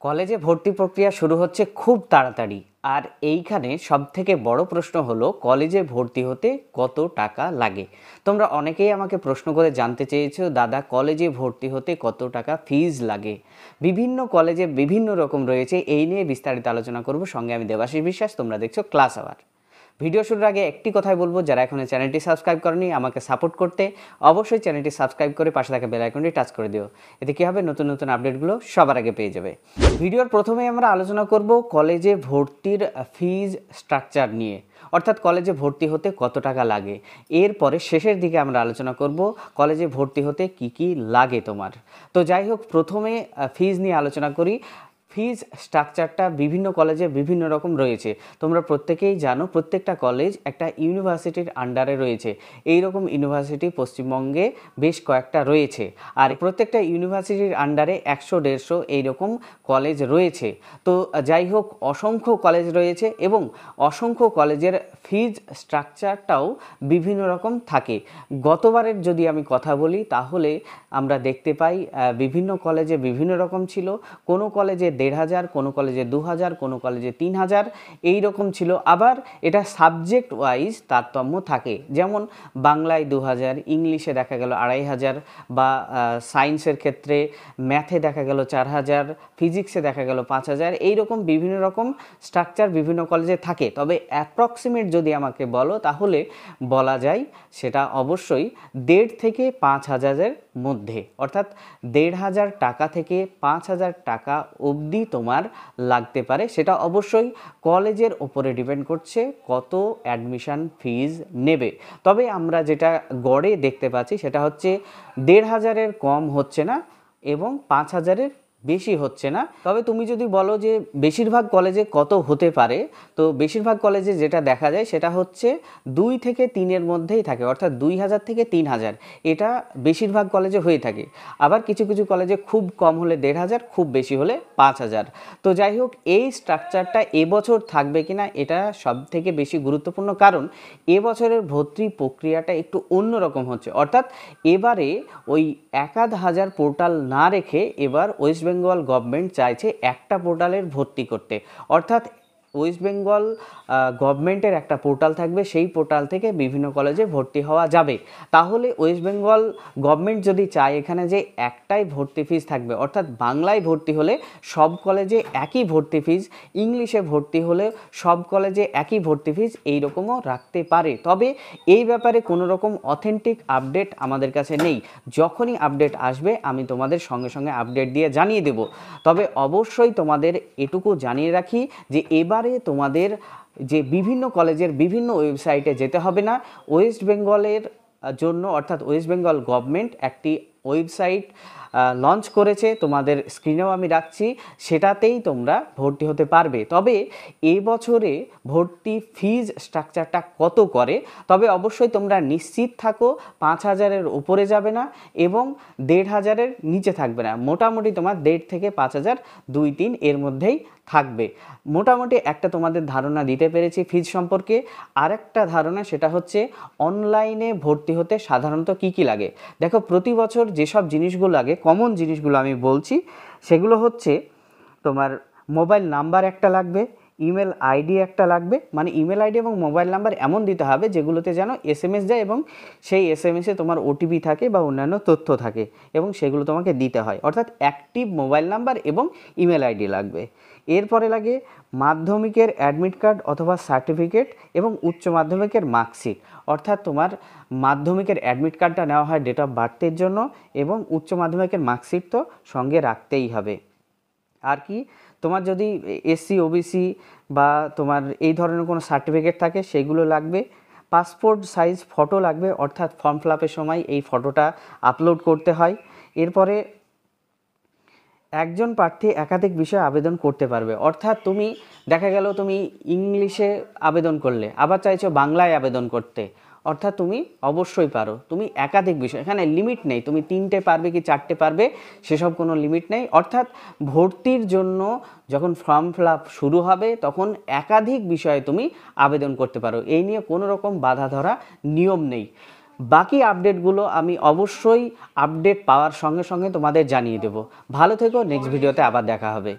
কলেজে ভর্তি প্রক্রিয়া শুরু হচ্ছে খুব তাড়াতাড়ি। আর এইখানে সব থেকে বড় প্রশ্ন হলো, কলেজে ভর্তি হতে কত টাকা লাগে? তোমরা অনেকেই আমাকে প্রশ্ন করে জানতে চেয়েছো, দাদা, কলেজে ভর্তি হতে কত টাকা ফিজ লাগে? বিভিন্ন কলেজে বিভিন্ন রকম রয়েছে, এই নিয়ে বিস্তারিত আলোচনা করব। সঙ্গে আমি দেবাশিস বিশ্বাস, তোমরা দেখছ ক্লাস আওয়ার ভিডিও শুরুর আগে একটি কথাই বলব, যারা এখনও চ্যানেলটি সাবস্ক্রাইব করেনি, আমাকে সাপোর্ট করতে অবশ্যই চ্যানেলটি সাবস্ক্রাইব করে পাশে থাকা বেল আইকনটি টাচ করে দিও। এতে কী হবে? নতুন নতুন আপডেটগুলো সবার আগে পেয়ে যাবে। ভিডিওর প্রথমেই আমরা আলোচনা করব কলেজে ভর্তির ফিজ স্ট্রাকচার নিয়ে। অর্থাৎ কলেজে ভর্তি হতে কত টাকা লাগে? এরপরে শেষের দিকে আমরা আলোচনা করব কলেজে ভর্তি হতে কি কি লাগে তোমার। তো যাই হোক, প্রথমে ফিজ নিয়ে আলোচনা করি। ফিজ স্ট্রাকচারটা বিভিন্ন কলেজে বিভিন্ন রকম রয়েছে। তোমরা প্রত্যেকেই জানো, প্রত্যেকটা কলেজ একটা ইউনিভার্সিটির আন্ডারে রয়েছে। এই রকম ইউনিভার্সিটি পশ্চিমবঙ্গে বেশ কয়েকটা রয়েছে। আর প্রত্যেকটা ইউনিভার্সিটির আন্ডারে একশো, দেড়শো এইরকম কলেজ রয়েছে। তো যাই হোক, অসংখ্য কলেজ রয়েছে এবং অসংখ্য কলেজের ফিজ স্ট্রাকচারটাও বিভিন্ন রকম থাকে। গতবারের যদি আমি কথা বলি, তাহলে আমরা দেখতে পাই বিভিন্ন কলেজে বিভিন্ন রকম ছিল। কোনো কলেজে দেড় হাজার, কোনো কলেজে দু হাজার কোনো কলেজে তিন হাজার এই রকম ছিল। আবার এটা সাবজেক্ট ওয়াইজ তারতম্য থাকে। যেমন বাংলায় দু হাজার ইংলিশে দেখা গেল আড়াই হাজার বা সায়েন্সের ক্ষেত্রে ম্যাথে দেখা গেল চার হাজার ফিজিক্সে দেখা গেল পাঁচ হাজার এইরকম বিভিন্ন রকম স্ট্রাকচার বিভিন্ন কলেজে থাকে। তবে অ্যাপ্রক্সিমেট যদি আমাকে বলো, তাহলে বলা যায় সেটা অবশ্যই দেড় থেকে পাঁচ হাজারের মধ্যে। অর্থাৎ দেড় হাজার টাকা থেকে পাঁচ হাজার টাকা অবধি তোমার লাগতে পারে, সেটা অবশ্যই কলেজের ওপরে ডিপেন্ড করছে কত অ্যাডমিশান ফিজ নেবে। তবে আমরা যেটা গড়ে দেখতে পাচ্ছি সেটা হচ্ছে দেড় হাজারের কম হচ্ছে না এবং পাঁচ হাজারের বেশি হচ্ছে না। তবে তুমি যদি বলো যে বেশিরভাগ কলেজে কত হতে পারে, তো বেশিরভাগ কলেজে যেটা দেখা যায় সেটা হচ্ছে দুই থেকে তিনের মধ্যেই থাকে, অর্থাৎ দুই হাজার থেকে তিন হাজার। এটা বেশিরভাগ কলেজে হয়ে থাকে। আবার কিছু কিছু কলেজে খুব কম হলে দেড় হাজার, খুব বেশি হলে পাঁচ হাজার। তো যাই হোক, এই স্ট্রাকচারটা এবছর থাকবে কিনা এটা সব থেকে বেশি গুরুত্বপূর্ণ কারণ এবছরের ভর্তি প্রক্রিয়াটা একটু অন্যরকম হচ্ছে। অর্থাৎ এবারে ওই একাধ হাজার পোর্টাল না রেখে এবার ওয়েস্ট বেঙ্গল গভর্নমেন্ট চাইছে একটা পোর্টালের ভর্তি করতে। অর্থাৎ ওয়েস্ট বেঙ্গল গভর্নমেন্টের একটা পোর্টাল থাকবে। সেই পোর্টাল থেকে বিভিন্ন কলেজে ভর্তি হওয়া যাবে। তাহলে ওয়েস্ট বেঙ্গল গভর্নমেন্ট যদি চায় এখানে যে একটাই ভর্তি ফিস থাকবে, অর্থাৎ বাংলায় ভর্তি হলে সব কলেজে একই ভর্তি ফিস ইংলিশে ভর্তি হলে সব কলেজে একই ভর্তি ফিস এইরকমও রাখতে পারে। তবে এই ব্যাপারে কোনো রকম অথেন্টিক আপডেট আমাদের কাছে নেই। যখনই আপডেট আসবে, আমি তোমাদের সঙ্গে সঙ্গে আপডেট দিয়ে জানিয়ে দেব। তবে অবশ্যই তোমাদের এটুকু জানিয়ে রাখি যে এবারে তোমাদের যে বিভিন্ন কলেজের বিভিন্ন ওয়েবসাইটে যেতে হবে না। ওয়েস্ট বেঙ্গলের জন্য অর্থাৎ ওয়েস্ট বেঙ্গল গভর্নমেন্ট একটি ওয়েবসাইট লঞ্চ করেছে, তোমাদের স্ক্রিনেও আমি রাখছি, সেটাতেই তোমরা ভর্তি হতে পারবে। তবে এই বছরে ভর্তি ফিজ স্ট্রাকচারটা কত করে? তবে অবশ্যই তোমরা নিশ্চিত থাকো, পাঁচ হাজারের উপরে যাবে না এবং দেড় হাজারের নিচে থাকবে না। মোটামুটি তোমার দেড় থেকে পাঁচ হাজার দুই তিন এর মধ্যেই থাকবে। মোটামুটি একটা তোমাদের ধারণা দিতে পেরেছি ফিজ সম্পর্কে। আরেকটা ধারণা সেটা হচ্ছে অনলাইনে ভর্তি হতে সাধারণত কি কি লাগে? দেখো, প্রতি বছর যেসব জিনিসগুলো লাগে কমন জিনিসগুলো আমি বলছি সেগুলো হচ্ছে তোমার মোবাইল নাম্বার একটা লাগবে ইমেল আইডি একটা লাগবে। মানে ইমেল আইডি এবং মোবাইল নাম্বার এমন দিতে হবে যেগুলোতে যেন এস এম এস যায় এবং সেই এস এম তোমার ওটিপি থাকে বা অন্যান্য তথ্য থাকে এবং সেগুলো তোমাকে দিতে হয়। অর্থাৎ অ্যাক্টিভ মোবাইল নাম্বার এবং ইমেল আইডি লাগবে। এরপরে লাগে মাধ্যমিকের অ্যাডমিট কার্ড অথবা সার্টিফিকেট এবং উচ্চ মাধ্যমিকের মার্কশিট অর্থাৎ তোমার মাধ্যমিকের অ্যাডমিট কার্ডটা নেওয়া হয় ডেট অফ বার্থের জন্য এবং উচ্চ মাধ্যমিকের মার্কশিট তো সঙ্গে রাখতেই হবে। আর কি? তোমার যদি এসসি ওবিসি বা তোমার এই ধরনের কোনো সার্টিফিকেট থাকে, সেগুলো লাগবে। পাসপোর্ট সাইজ ফটো লাগবে, অর্থাৎ ফর্ম ফিল সময় এই ফটোটা আপলোড করতে হয়। এরপরে একজন প্রার্থী একাধিক বিষয়ে আবেদন করতে পারবে। অর্থাৎ তুমি, দেখা গেল তুমি ইংলিশে আবেদন করলে, আবার চাইছো বাংলায় আবেদন করতে। অর্থাৎ তুমি অবশ্যই পারো। তুমি একাধিক বিষয়, এখানে লিমিট নেই। তুমি তিনটে পারবে কি চারটে পারবে, সেসব কোনো লিমিট নেই। অর্থাৎ ভর্তির জন্য যখন ফর্ম ফিল শুরু হবে, তখন একাধিক বিষয়ে তুমি আবেদন করতে পারো। এই নিয়ে কোনো রকম বাধা ধরা নিয়ম নেই। বাকি আপডেটগুলো আমি অবশ্যই আপডেট পাওয়ার সঙ্গে সঙ্গে তোমাদের জানিয়ে দেবো। ভালো থেকো নেক্সট ভিডিওতে আবার দেখা হবে।